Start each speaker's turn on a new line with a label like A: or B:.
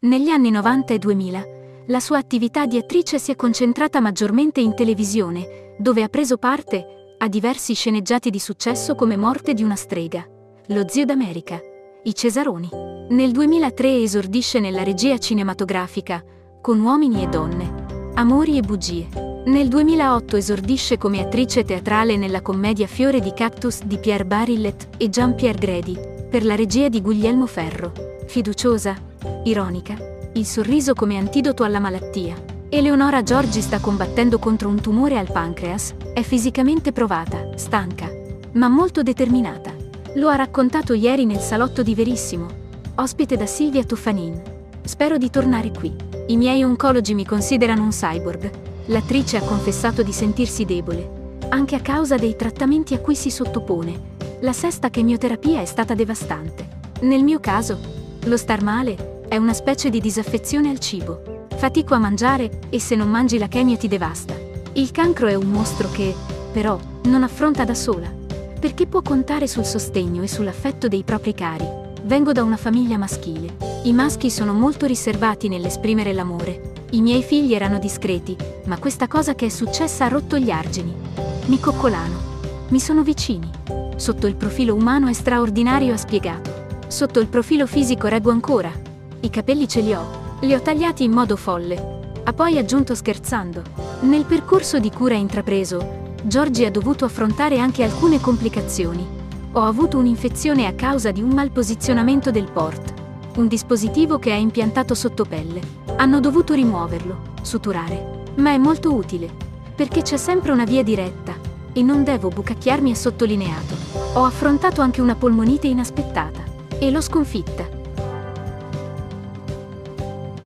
A: Negli anni 90 e 2000, la sua attività di attrice si è concentrata maggiormente in televisione, dove ha preso parte a diversi sceneggiati di successo come Morte di una strega, Lo zio d'America, I Cesaroni. Nel 2003 esordisce nella regia cinematografica, con Uomini e donne, Amori e bugie. Nel 2008 esordisce come attrice teatrale nella commedia Fiore di Cactus di Pierre Barillet e Jean-Pierre Gredy, per la regia di Guglielmo Ferro. Fiduciosa, ironica, il sorriso come antidoto alla malattia. Eleonora Giorgi sta combattendo contro un tumore al pancreas, è fisicamente provata, stanca, ma molto determinata. Lo ha raccontato ieri nel salotto di Verissimo, ospite da Silvia Tuffanin. Spero di tornare qui. I miei oncologi mi considerano un cyborg. L'attrice ha confessato di sentirsi debole, anche a causa dei trattamenti a cui si sottopone. La sesta chemioterapia è stata devastante. Nel mio caso, lo star male è una specie di disaffezione al cibo. Fatico a mangiare e se non mangi la chemia ti devasta. Il cancro è un mostro che, però, non affronta da sola, perché può contare sul sostegno e sull'affetto dei propri cari. Vengo da una famiglia maschile. I maschi sono molto riservati nell'esprimere l'amore. I miei figli erano discreti, ma questa cosa che è successa ha rotto gli argini. Mi coccolano. Mi sono vicini. Sotto il profilo umano è straordinario, ha spiegato. Sotto il profilo fisico reggo ancora. I capelli ce li ho. Li ho tagliati in modo folle. Ha poi aggiunto scherzando. Nel percorso di cura intrapreso, Giorgi ha dovuto affrontare anche alcune complicazioni. Ho avuto un'infezione a causa di un malposizionamento del port. Un dispositivo che ha impiantato sotto pelle. Hanno dovuto rimuoverlo, suturare. Ma è molto utile. Perché c'è sempre una via diretta. E non devo bucacchiarmi, ha sottolineato. Ho affrontato anche una polmonite inaspettata. E l'ho sconfitta.